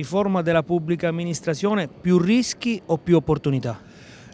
riforma della pubblica amministrazione, più rischi o più opportunità?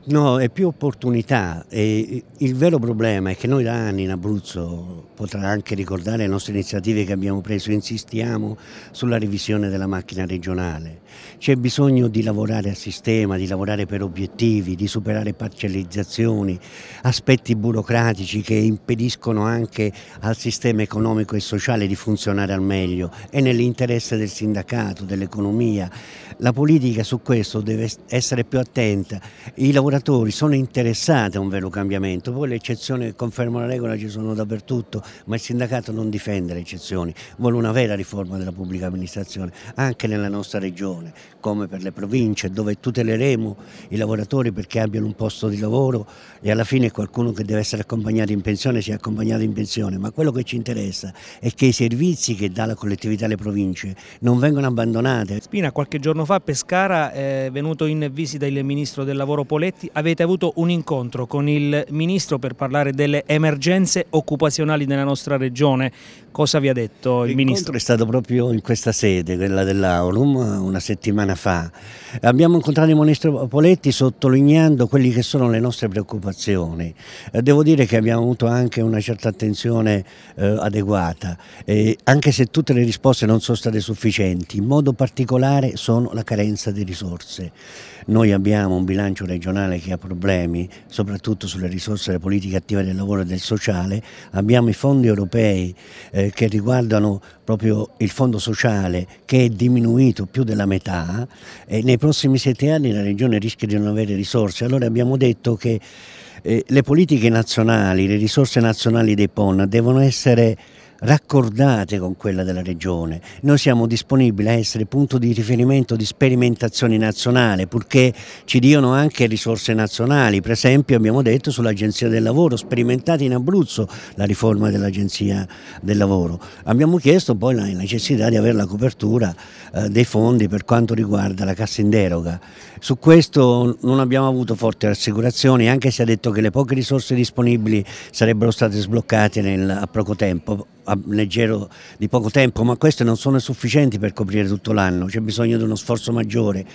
No, è più opportunità e il vero problema è che noi da anni in Abruzzo, potrà anche ricordare le nostre iniziative che abbiamo preso, insistiamo sulla revisione della macchina regionale. C'è bisogno di lavorare a sistema, di lavorare per obiettivi, di superare parcellizzazioni, aspetti burocratici che impediscono anche al sistema economico e sociale di funzionare al meglio. È nell'interesse del sindacato, dell'economia. La politica su questo deve essere più attenta. I lavoratori lavoratori sono interessati a un vero cambiamento, poi le eccezioni che confermano la regola ci sono dappertutto, ma il sindacato non difende le eccezioni, vuole una vera riforma della pubblica amministrazione, anche nella nostra regione, come per le province, dove tuteleremo i lavoratori perché abbiano un posto di lavoro e alla fine qualcuno che deve essere accompagnato in pensione sia accompagnato in pensione, ma quello che ci interessa è che i servizi che dà la collettività alle province non vengano abbandonati. Spina, qualche giorno fa a Pescara è venuto in visita il ministro del lavoro Poletti Uniti avete avuto un incontro con il Ministro per parlare delle emergenze occupazionali nella nostra regione. Cosa vi ha detto il Ministro? è stato proprio in questa sede, quella dell'Aurum, una settimana fa. Abbiamo incontrato il Ministro Poletti sottolineando quelle che sono le nostre preoccupazioni. Eh, devo dire che abbiamo avuto anche una certa attenzione eh, adeguata, anche se tutte le risposte non sono state sufficienti, in modo particolare sono la carenza di risorse. Noi abbiamo un bilancio regionale che ha problemi, soprattutto sulle risorse delle politiche attive del lavoro e del sociale, abbiamo i fondi europei eh, che riguardano proprio il fondo sociale che è diminuito più della metà e nei prossimi sette anni la regione rischia di non avere risorse. Allora abbiamo detto che eh, le politiche nazionali, le risorse nazionali dei PON devono essere raccordate con quella della Regione. Noi siamo disponibili a essere punto di riferimento di sperimentazione nazionale, purché ci diano anche risorse nazionali. Per esempio abbiamo detto sull'Agenzia del Lavoro, sperimentata in Abruzzo la riforma dell'Agenzia del Lavoro. Abbiamo chiesto poi la necessità di avere la copertura eh, dei fondi per quanto riguarda la cassa in deroga. Su questo non abbiamo avuto forti rassicurazioni, anche se ha detto che le poche risorse disponibili sarebbero state sbloccate nel, a poco tempo leggero di poco tempo, ma queste non sono sufficienti per coprire tutto l'anno, c'è bisogno di uno sforzo maggiore.